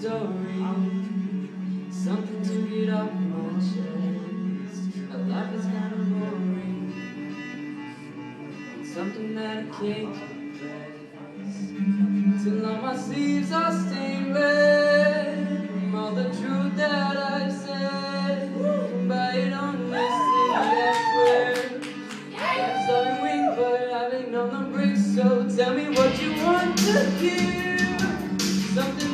story Something to get off my chest. My life is kinda boring. Something that I can't confess. Till all my sleeves are stained red From all the truth that I've said. But I don't listen, I swear I'm sorry, wing, but I've been on the brink So tell me what you want to hear. Something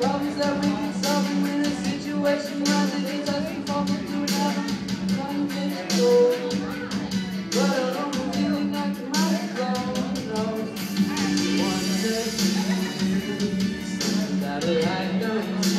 problems that we can solve. When a situation I know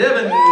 Devin.